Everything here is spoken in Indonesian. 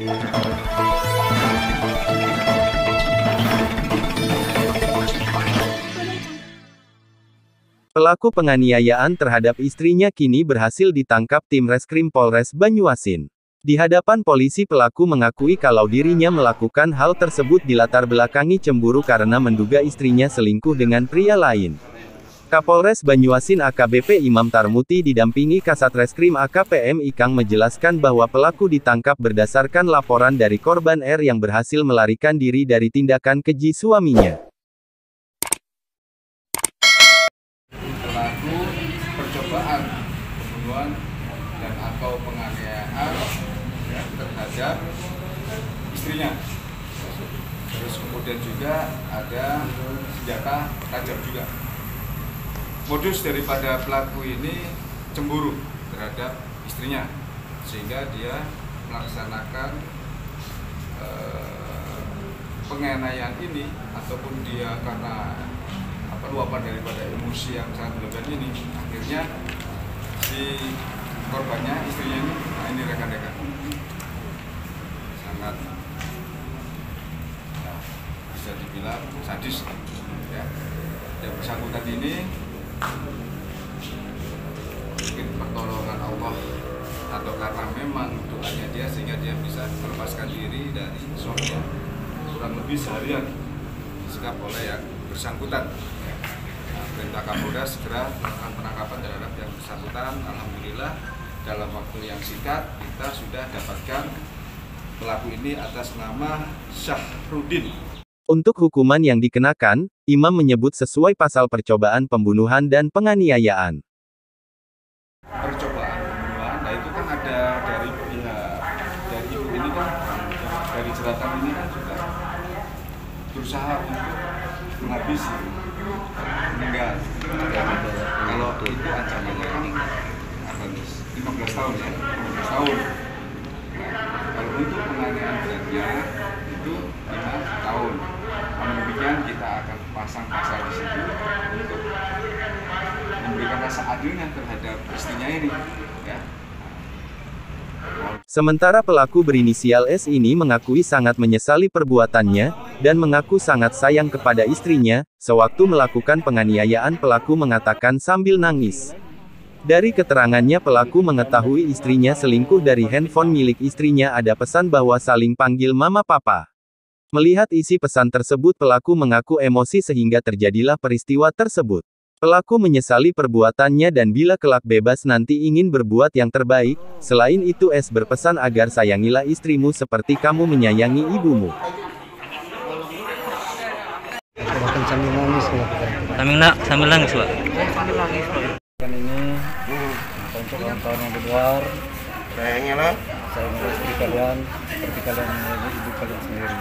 Pelaku penganiayaan terhadap istrinya kini berhasil ditangkap tim Reskrim Polres Banyuasin. Di hadapan polisi pelaku mengakui kalau dirinya melakukan hal tersebut dilatar belakangi cemburu karena menduga istrinya selingkuh dengan pria lain. Kapolres Banyuasin AKBP Imam Tarmuti didampingi Kasat Reskrim AKPM Ikang menjelaskan bahwa pelaku ditangkap berdasarkan laporan dari korban R yang berhasil melarikan diri dari tindakan keji suaminya. pelaku percobaan pembunuhan dan atau penganiayaan ya, terhadap istrinya. Terus kemudian juga ada senjata tajam juga. Modus daripada pelaku ini cemburu terhadap istrinya, sehingga dia melaksanakan eh, penganiayaan ini ataupun dia karena apa luapan daripada emosi yang sangat berlebihan ini akhirnya si korbannya istrinya ini. Nah ini rekan-rekan. Sangat ya, bisa dibilang sadis ya. Yang bersangkutan ini mungkin pertolongan Allah atau karena memang doanya dia sehingga dia bisa melepaskan diri dari suaminya kurang lebih seharian disekap oleh yang bersangkutan. Perintah Kapolda segera melakukan penangkapan terhadap yang bersangkutan. Alhamdulillah dalam waktu yang singkat kita sudah dapatkan pelaku ini atas nama Syahrudin Untuk hukuman yang dikenakan, Imam menyebut sesuai pasal percobaan pembunuhan dan penganiayaan. percobaan pembunuhan nah itu kan ada dari pihak dari ibu ini kan dari jeratan ini kan juga berusaha untuk menghabisi meninggal. Kalau itu ancamannya kan apa nih 15 tahun ya? 15 tahun. Kalau untuk penganiayaan beratnya itu pasang pasal di situ untuk memberikan rasa adilnya terhadap istrinya ini ya Sementara pelaku berinisial S ini mengakui sangat menyesali perbuatannya, dan mengaku sangat sayang kepada istrinya, sewaktu melakukan penganiayaan pelaku mengatakan sambil nangis. Dari keterangannya pelaku mengetahui istrinya selingkuh dari handphone milik istrinya ada pesan bahwa saling panggil mama papa. Melihat isi pesan tersebut pelaku mengaku emosi sehingga terjadilah peristiwa tersebut. Pelaku menyesali perbuatannya dan bila kelak bebas nanti ingin berbuat yang terbaik. Selain itu S berpesan agar sayangilah istrimu seperti kamu menyayangi ibumu. sambil nangis melakukan Sambil nak sambil nangis, Pak. kan ini untuk ulang tahun yang kedua Sayangnya lah. saya istri kalian seperti kalian ibu kalian sendiri